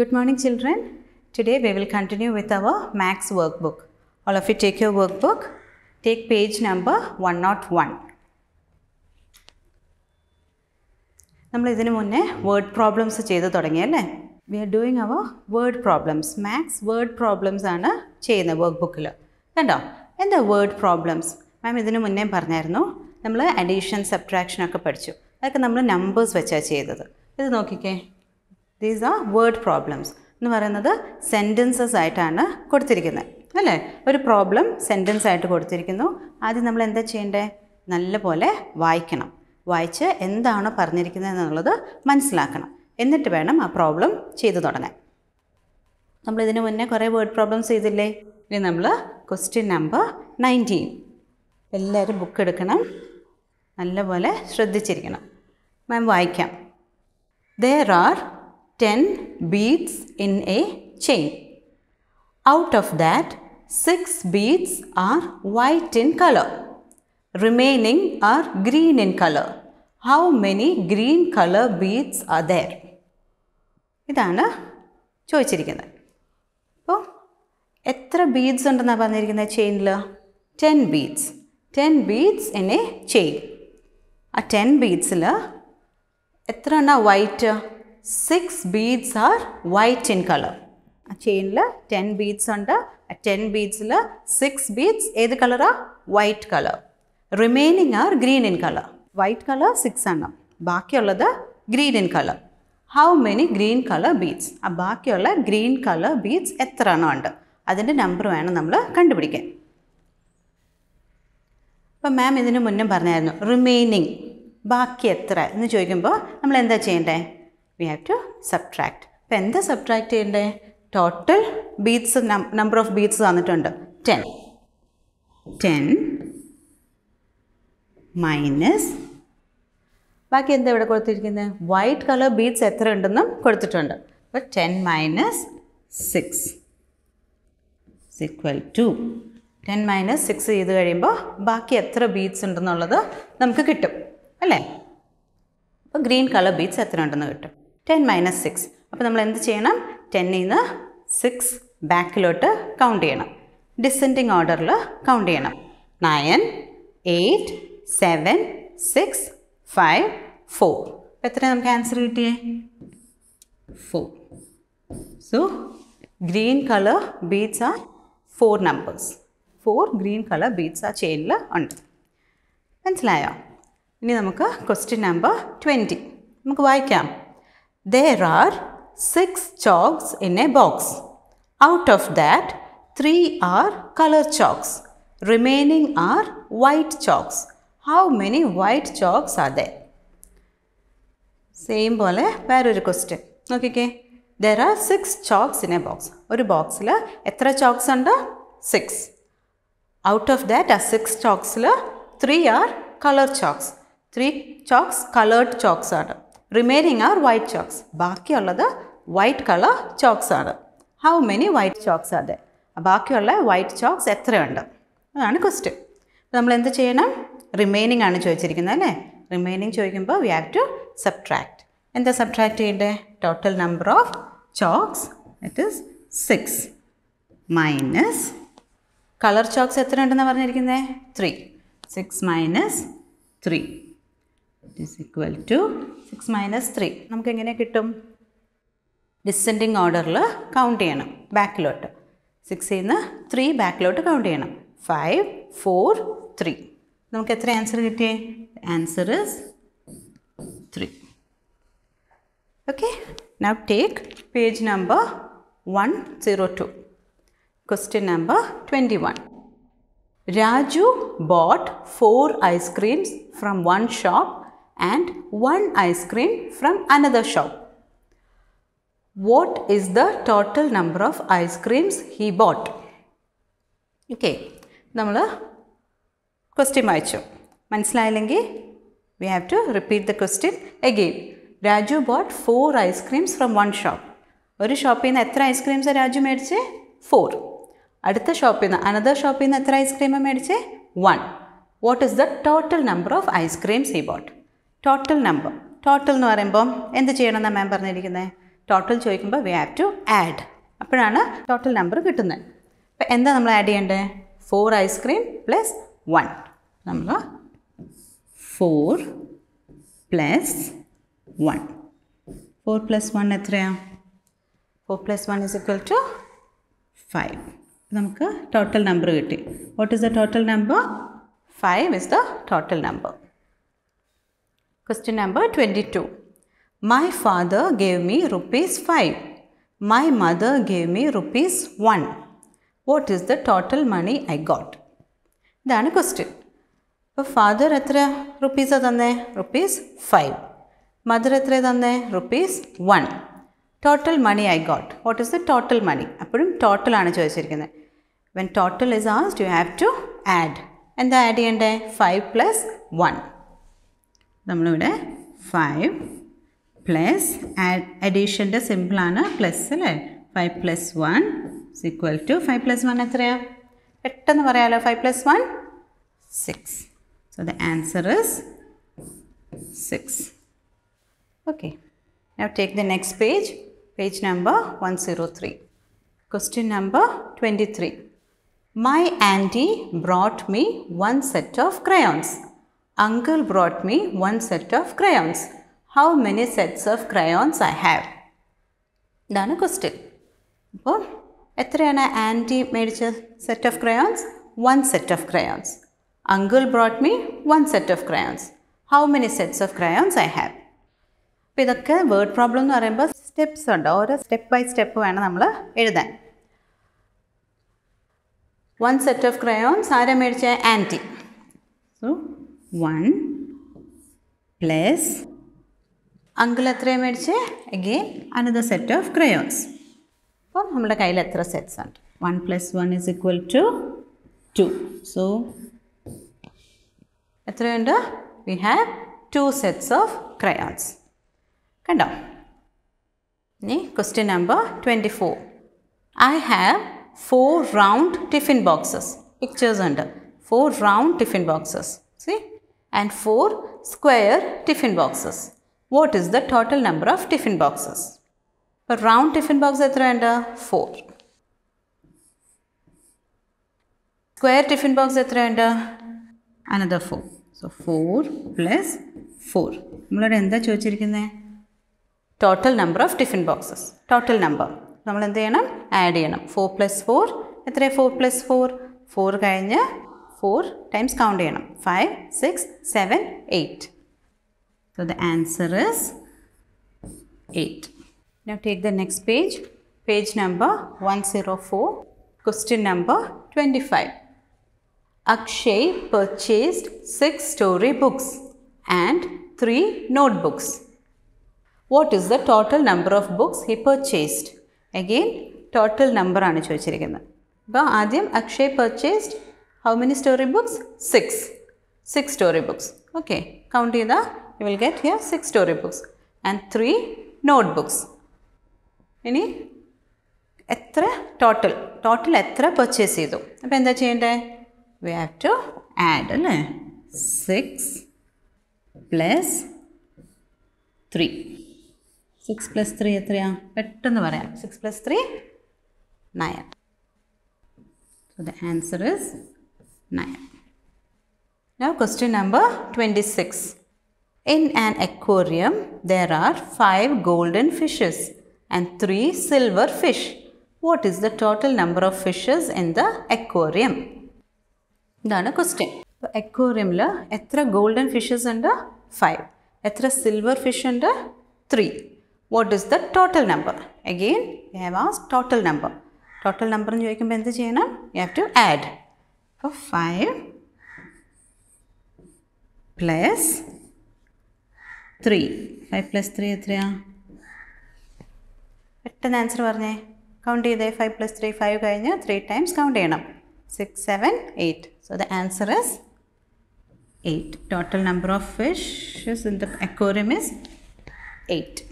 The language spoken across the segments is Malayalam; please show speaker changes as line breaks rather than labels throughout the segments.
Good morning, children. Today we will continue with our Max workbook. All of you take your workbook. Take page number 101. നമ്മൾ ഇതിനു മുന്നേ വേർഡ് പ്രോബ്ലംസ് ചെയ്ത് തുടങ്ങിയല്ലേ we are doing our word problems maths word problems ആണ് ചെയ്യുന്നത് വർക്ക് ബുക്കിൽ കണ്ടോ എന്താ വേർഡ് പ്രോബ്ലംസ് മാം ഇതിനു മുന്നേ പറഞ്ഞായിരുന്നു നമ്മൾ അഡീഷൻ സബ്ട്രാക്ഷൻ ഒക്കെ പഠിച്ചു അതൊക്കെ നമ്മൾ നമ്പേഴ്സ് വെച്ചാണ് ചെയ്തത് ഇത് നോക്കിക്കേ ദീസ് ആർ വേർഡ് പ്രോബ്ലംസ് എന്ന് പറയുന്നത് സെന്റൻസസ് ആയിട്ടാണ് കൊടുത്തിരിക്കുന്നത്. അല്ലേ? ഒരു പ്രോബ്ലം സെന്റൻസ് ആയിട്ട് കൊടുത്തിരിക്കുന്നു. ആദ്യം നമ്മൾ എന്താ ചെയ്യേണ്ടത് നല്ലപോലെ വായിക്കണം. വായിച്ച് എന്താണ് പറഞ്ഞിരിക്കുന്നത് എന്നുള്ളത് മനസ്സിലാക്കണം. എന്നിട്ട് വേണം ആ പ്രോബ്ലം ചെയ്തു തുടങ്ങാൻ. നമ്മൾ ഇതിന് മുന്നേ കുറേ വേർഡ് പ്രോബ്ലംസ് ചെയ്തില്ലേ? ഇനി നമ്മൾ ക്വസ്റ്റ്യൻ നമ്പർ നയന്റീൻ എല്ലാവരും ബുക്ക് എടുക്കണം. നല്ലപോലെ ശ്രദ്ധിച്ചിരിക്കണം. മാം വായിക്കാം. There are 10 beads in a chain. Out of that, 6 beads are white in color. Remaining are green in color. How many green color beads are there? ഇതാണ് ചോദിച്ചിരിക്കുന്നത് അപ്പോൾ എത്ര ബീഡ്സ് ഉണ്ടെന്നാണ് പറഞ്ഞിരിക്കുന്നത് ചെയിനിൽ ten beads ten beads in a chain ആ ടെൻ ബീഡ്സിൽ എത്ര എണ്ണ white six beads are white in colour ആ ചെയിനിൽ ടെൻ ബീഡ്സ് ഉണ്ട്. ടെൻ ബീഡ്സിൽ സിക്സ് ബീഡ്സ് ഏത് കളറാ white colour remaining are green in colour white colour six എണ്ണം ബാക്കിയുള്ളത് green in colour how many green colour beads ആ ബാക്കിയുള്ള ഗ്രീൻ കളർ ബീഡ്സ് എത്ര എണ്ണം ഉണ്ട്? അതിന്റെ നമ്പർ വേണം നമ്മൾ കണ്ടുപിടിക്കാൻ. അപ്പം മാം ഇതിന് മുന്നേ പറഞ്ഞായിരുന്നു റിമൈനിങ് ബാക്കി എത്ര? എന്ന് ചോദിക്കുമ്പോൾ നമ്മൾ എന്താ ചെയ്യേണ്ടേ? വി ഹാവ് ടു സബ്ട്രാക്ട് അപ്പോൾ എന്താ സബ്ട്രാക്ട് ചെയ്യേണ്ടത് total beads number of beads തന്നിട്ടുണ്ട്. ടെൻ ടെൻ മൈനസ് ബാക്കി എന്താ ഇവിടെ കൊടുത്തിരിക്കുന്നത് വൈറ്റ് കളർ ബീറ്റ്സ് എത്ര ഉണ്ടെന്നും കൊടുത്തിട്ടുണ്ട്. അപ്പോൾ ten minus six is equal to ten minus six ചെയ്ത് കഴിയുമ്പോൾ ബാക്കി എത്ര ബീറ്റ്സ് ഉണ്ടെന്നുള്ളത് നമുക്ക് കിട്ടും. അല്ലേ? അപ്പോൾ ഗ്രീൻ കളർ ബീറ്റ്സ് എത്ര ഉണ്ടെന്ന് കിട്ടും. Ten minus six. അപ്പോൾ നമ്മൾ എന്ത് ചെയ്യണം? ടെന്നിൽ നിന്ന് സിക്സ് ബാക്കിലോട്ട് കൗണ്ട് ചെയ്യണം. ഡിസെൻഡിങ് ഓർഡറിൽ കൗണ്ട് ചെയ്യണം. Nine eight seven six five four എത്ര നമുക്ക് ആൻസർ കിട്ടിയേ? Four so green colour beads are four numbers four green colour beads ആ ചെയിനിൽ ഉണ്ട്. മനസ്സിലായോ? ഇനി നമുക്ക് ക്വസ്റ്റ്യൻ നമ്പർ ട്വന്റി നമുക്ക് വായിക്കാം. there are six chalks in a box out of that three are colour chalks remaining are white chalks how many white chalks are there same പോലെ വേറൊരു ക്വസ്റ്റ്യൻ നോക്കിക്കേ there are six chalks in a box ഒരു ബോക്സിൽ എത്ര ചോക്സ് ഉണ്ട് സിക്സ് ഔട്ട് ഓഫ് ദാറ്റ് ആ six ചോക്സിൽ three are colour chalks three chalks coloured chalks ആണ് Remaining are white chalks ബാക്കിയുള്ളത് വൈറ്റ് കളർ ചോക്സ് ആണ്. ഹൗ മെനി വൈറ്റ് ചോക്സ് അതെ ബാക്കിയുള്ള വൈറ്റ് ചോക്സ് എത്രയുണ്ട്? അതാണ് ക്വസ്റ്റ്യൻ നമ്മൾ എന്ത് ചെയ്യണം? റിമൈനിങ് ആണ് ചോദിച്ചിരിക്കുന്നത് അല്ലേ? റിമൈനിങ് ചോദിക്കുമ്പോൾ വി ഹാവ് ടു സബ്ട്രാക്ട് എന്താ സബ്ട്രാക്ട് ചെയ്യേണ്ടത് total number of chalks it is six minus colour chalks എത്ര ഉണ്ടെന്ന് പറഞ്ഞിരിക്കുന്നത് three six minus three Is equal to six minus three നമുക്ക് എങ്ങനെ കിട്ടും ഡിസെൻഡിങ് ഓർഡറിൽ കൗണ്ട് ചെയ്യണം ബാക്കിലോട്ട് സിക്സിൽ നിന്ന് ത്രീ ബാക്കിലോട്ട് കൗണ്ട് ചെയ്യണം ഫൈവ് ഫോർ ത്രീ നമുക്ക് എത്ര ആൻസർ കിട്ടിയേ answer is three okay now take page number one zero two Question number 21. Raju bought four ice creams from one shop and one ice cream from another shop. What is the total number of ice creams he bought? Okay, നമ്മൾ ക്വസ്റ്റ്യൻ വായിച്ചു മനസ്സിലായില്ലെങ്കിൽ we have to repeat the question again Raju bought four ice creams from one shop ഒരു ഷോപ്പിൽ നിന്ന് എത്ര ഐസ്ക്രീംസ് രാജു മേടിച്ചേ ഫോർ അടുത്ത ഷോപ്പിൽ നിന്ന് അനദർ ഷോപ്പിൽ നിന്ന് എത്ര ഐസ്ക്രീമാണ് മേടിച്ചേ one what is the total number of ice creams he bought Total number total എന്ന് പറയുമ്പം എന്ത് ചെയ്യണം ചെയ്യണമെന്നാണ് മാം പറഞ്ഞിരിക്കുന്നത് ടോട്ടൽ ചോദിക്കുമ്പോൾ വി ഹാവ് ടു ആഡ് അപ്പോഴാണ് ടോട്ടൽ നമ്പർ കിട്ടുന്നത് അപ്പോൾ എന്താ നമ്മൾ ആഡ് ചെയ്യേണ്ടത് four ice cream plus one നമ്മൾ four plus one four plus one എത്രയാണ് four plus one is equal to five നമുക്ക് ടോട്ടൽ നമ്പർ കിട്ടി. What is the total number five is the total number question number twenty two my father gave me rupees five my mother gave me rupees one what is the total money I got ഇതാണ് ക്വസ്റ്റ്യൻ അപ്പോൾ ഫാദർ എത്ര റുപ്പീസാണ് തന്നേ റുപ്പീസ് ഫൈവ് മദർ എത്ര തന്നേ rupees one total money I got what is the total money അപ്പോഴും ടോട്ടലാണ് ചോദിച്ചിരിക്കുന്നത് when total is asked you have to add എന്താ ആഡ് ചെയ്യേണ്ടേ ഫൈവ് പ്ലസ് വൺ നമ്മളിവിടെ ഫൈവ് പ്ലസ് ആഡ് അഡീഷൻ്റെ സിമ്പിളാണ് പ്ലസ് അല്ലേ five plus one is equal to five plus one എത്രയാണ് പെട്ടെന്ന് പറയാമല്ലോ five plus one six so the answer is six Okay. Now take the next page, page number 103. Question number 23. My auntie brought me one set of crayons. Uncle brought me one set of crayons. How many sets of crayons I have? ഇതാണ് ക്വസ്റ്റ്യൻ അപ്പോൾ എത്രയാണ് ആന്റി മേടിച്ച set of crayons one set of crayons uncle brought me one set of crayons how many sets of crayons I have അപ്പോൾ ഇതൊക്കെ വേർഡ് പ്രോബ്ലം എന്ന് പറയുമ്പോൾ സ്റ്റെപ്സ് ഉണ്ട്. ഓരോ സ്റ്റെപ്പ് ബൈ സ്റ്റെപ്പ് വേണം നമ്മൾ എഴുതാൻ. വൺ സെറ്റ് ഓഫ് ക്രയോൺസ് ആരെ മേടിച്ച? Aunty. So one plus uncle എത്രയാണ് മേടിച്ച് again another set of crayons അപ്പോൾ നമ്മുടെ കയ്യിൽ എത്ര സെറ്റ്സ് ഉണ്ട് one plus one is equal to two so എത്രയുണ്ട് we have two sets of crayons കണ്ടോ ഇനി question number twenty four I have four round tiffin boxes pictures ഉണ്ട് four round tiffin boxes C And four square tiffin boxes what is the total number of tiffin boxes ഇപ്പോൾ റൗണ്ട് ടിഫിൻ ബോക്സ് എത്രയുണ്ട് ഫോർ സ്ക്വയർ ടിഫിൻ ബോക്സ് എത്രയുണ്ട് another four so four plus four നമ്മളിവിടെ എന്താ ചോദിച്ചിരിക്കുന്നത് total number of tiffin boxes total number നമ്മൾ എന്ത് ചെയ്യണം? ആഡ് ചെയ്യണം. ഫോർ പ്ലസ് ഫോർ എത്ര ഫോർ പ്ലസ് ഫോർ ഫോർ കഴിഞ്ഞ് ഫോർ ടൈംസ് കൗണ്ട് ചെയ്യണം five six seven eight so the answer is eight Now take the next page, page number 104, question number 25. Akshay purchased six story books and three notebooks. What is the total number of books he purchased? Again, total number ആണ് ചോദിച്ചിരിക്കുന്നത് അപ്പോൾ ആദ്യം Akshay purchased how many story books six six story books okay count ചെയ്താൽ you will get here six story books and three note books ഇനി എത്ര ടോട്ടൽ ടോട്ടൽ എത്ര പർച്ചേസ് ചെയ്തു അപ്പോൾ എന്താ ചെയ്യേണ്ടത് വി ഹാവ് ടു ആഡ് അല്ലേ six plus three six plus three എത്രയാ പെട്ടെന്ന് പറയാം six plus three nine so the answer is Nine Now question number 26. In an aquarium, there are five golden fishes and three silver fish. What is the total number of fishes in the aquarium? ഇതാണ് ക്വസ്റ്റ്യൻ അപ്പോൾ അക്വേറിയമിൽ എത്ര ഗോൾഡൻ ഫിഷസ് ഉണ്ട് ഫൈവ് എത്ര സിൽവർ ഫിഷ് ഉണ്ട് three what is the total number again you have as total number total number എന്ന് ചോദിക്കുമ്പോൾ എന്ത് ചെയ്യണം യു ഹാവ് ടു ആഡ് അപ്പോൾ five plus three five plus three എത്രയാ? പെട്ടെന്ന് ആൻസർ പറഞ്ഞേ. കൗണ്ട് ചെയ്തേ. ഫൈവ് പ്ലസ് ത്രീ ഫൈവ് കഴിഞ്ഞ് ത്രീ ടൈംസ് കൗണ്ട് ചെയ്യണം. Six seven eight so the answer is eight total number of fishes in the aquarium is eight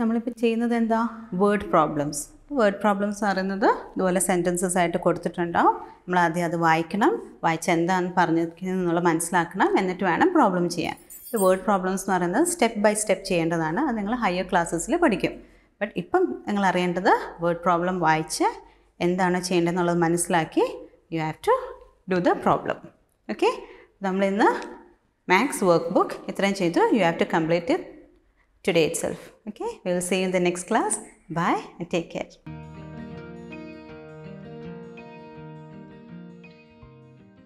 നമ്മളിപ്പോൾ ചെയ്യുന്നത് എന്താ? വേർഡ് പ്രോബ്ലംസ് വേർഡ് പ്രോബ്ലംസ് പറയുന്നത് ഇതുപോലെ സെന്റൻസസ് ആയിട്ട് കൊടുത്തിട്ടുണ്ടാവും. നമ്മൾ ആദ്യം അത് വായിക്കണം. വായിച്ച് എന്താണെന്ന് പറഞ്ഞിരിക്കുന്നത് എന്നുള്ളത് മനസ്സിലാക്കണം. എന്നിട്ട് വേണം പ്രോബ്ലം ചെയ്യാൻ. വേർഡ് പ്രോബ്ലംസ് എന്ന് പറയുന്നത് സ്റ്റെപ്പ് ബൈ സ്റ്റെപ്പ് ചെയ്യേണ്ടതാണ്. അത് നിങ്ങൾ ഹയർ ക്ലാസ്സസിൽ പഠിക്കും. ബട്ട് ഇപ്പം നിങ്ങൾ അറിയേണ്ടത് വേർഡ് പ്രോബ്ലം വായിച്ച് എന്താണ് ചെയ്യേണ്ടതെന്നുള്ളത് മനസ്സിലാക്കി you have to do the problem okay നമ്മളിന്ന് മാത്സ് വർക്ക് ബുക്ക് ഇത്രയും ചെയ്തു. You have to complete it today itself. Okay, we will see you in the next class. Bye and take care.